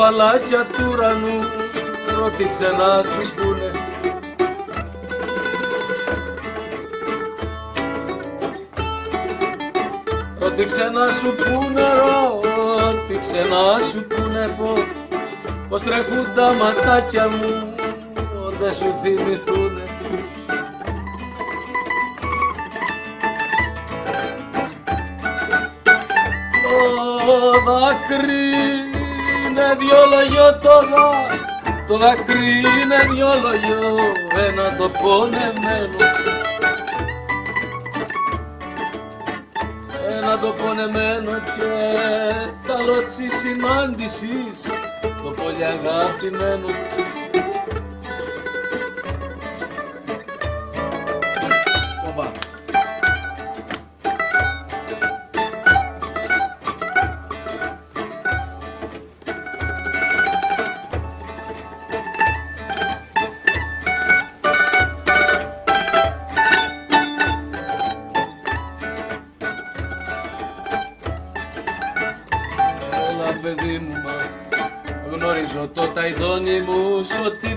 κεφαλάκια του ουρανού ρώτηξε να σου πούνε Ρώτηξε να σου πούνε, ρώτηξε να σου πούνε πως Πως τρέχουν τα ματάκια μου, δεν σου θυμηθούνε. Το δάκρυ είναι δυο λογιό το δάκρυ το δάκρυ είναι δυο λογιό, ένα το πονεμένο. Ένα το πονεμένο και τα λότσι συνάντησης το πολύ αγαπημένο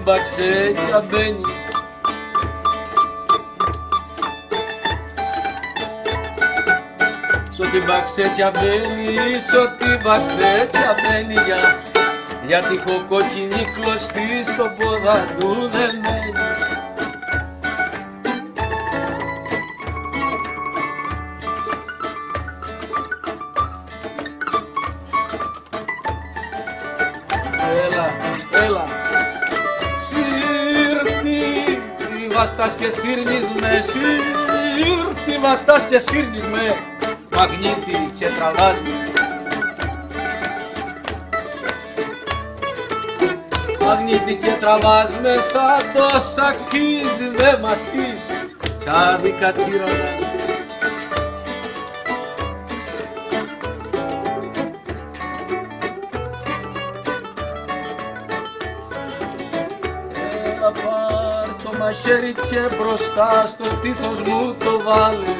μπαξέτια μπαίνει Σ' ό,τι μπαξέτια μπαίνει, σ' ό,τι μπαξέτια μπαίνει για, γιατί έχω κόκκινη κλωστή στο πόδα του δεμένη βαστάς και σύρνεις με Σύρτη βαστάς και σύρνεις με Μαγνήτη και τραβάς με Μαγνήτη και τραβάς με σαν το σακίζι δε μασείς. Κι άδικα τυραννάς χέρι και μπροστά στο στήθος μου το βάλε.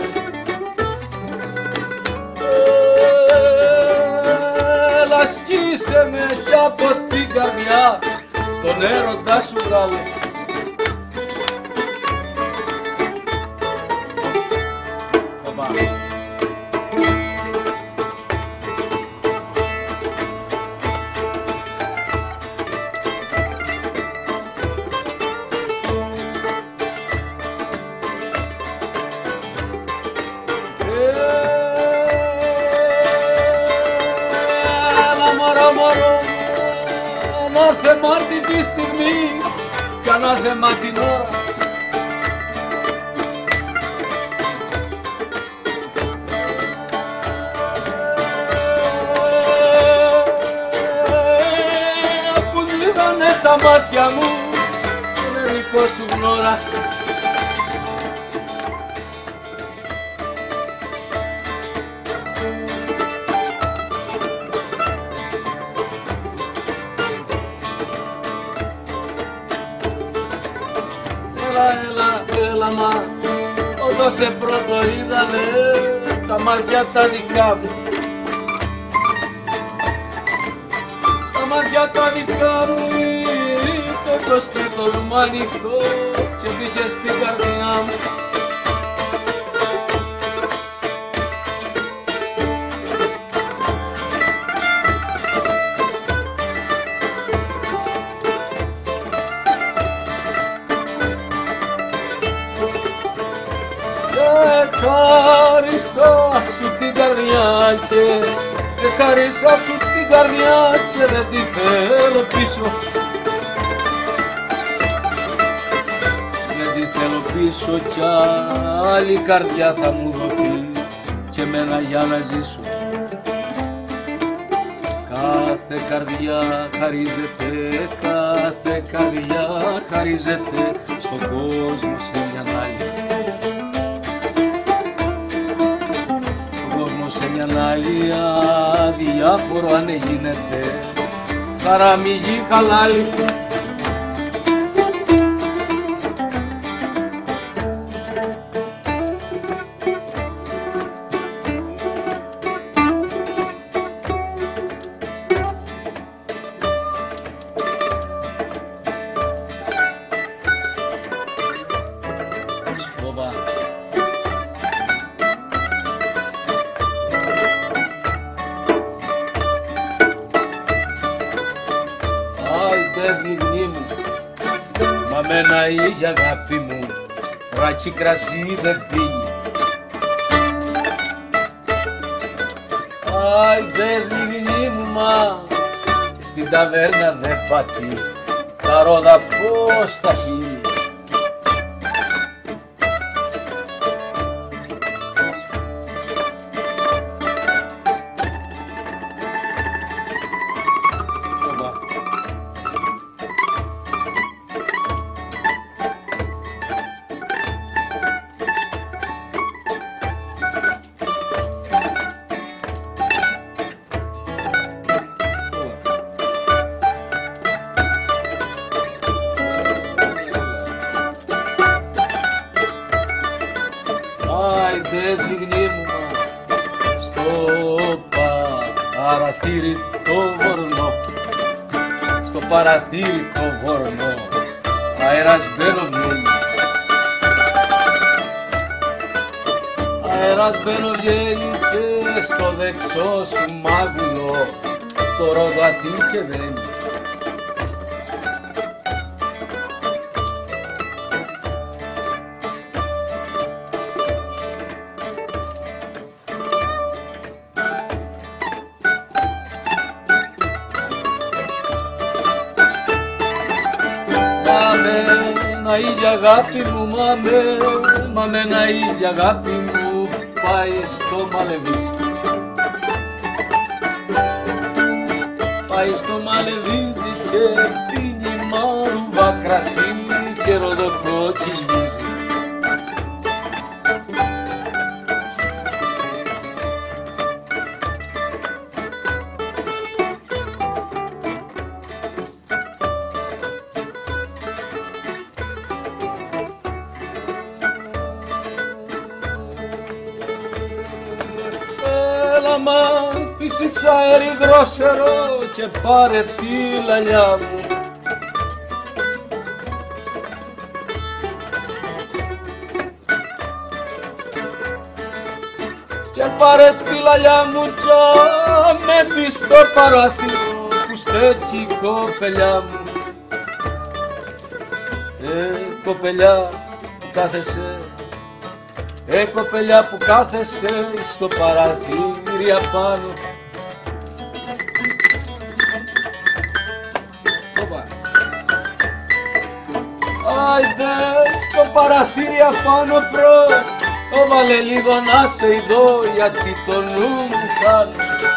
Έλα σκίσε με κι από την καρδιά τον έρωτα σου βγάλε θέμα την ώρα που δίδανε τα μάτια μου είναι δικό σου γνώρα σε πρώτο είδανε τα μάτια τα δικά μου. Τα μάτια τα δικά μου είπε το στήθος μου ανοιχτό και πήγε στην καρδιά μου σου την καρδιά και Εχάρισα σου την καρδιά και δεν τη θέλω πίσω. Δεν τη θέλω πίσω κι άλλη καρδιά θα μου δοθεί και μένα για να ζήσω. Κάθε καρδιά χαρίζεται, κάθε καρδιά χαρίζεται στον κόσμο σε μια άλλη μια άλλη αδιάφορο αν γίνεται. Χαραμιγή χαλάλη δες λιγνή μου. Μα μένα η αγάπη μου. Ρακί κρασί δεν πίνει. Δες λιγνή μου μα. Στην ταβέρνα δεν πατεί. Τα ρόδα πως τα χείλη παραθύρι το βορνό. Στο παραθύρι το βορνό αέρας μπαίνω βγαίνει αέρας μπαίνω βγαίνει και στο δεξό σου μάγουλο. Το ροδαθή και δένει να η αγάπη μου, μαμέ, μαμέ να η αγάπη μου πάει στο μαλεβίσι. Πάει στο μαλεβίζι και πίνει μαρούβα κρασί και ροδοκότσιλίζει. Άμα φύσηξα ερυδρόσερο και πάρε τη λαλιά μου. Και πάρε τη λαλιά μου κι με της στο παράθυρο που στέκει η κοπελιά μου. Ε, κοπελιά, κάθεσαι ε, κοπελιά που κάθεσαι στο παραθύρι απάνω Άιντε στο παραθύρι απάνω προς Έβαλε λίγο να σε ειδώ γιατί το νου μου χάνω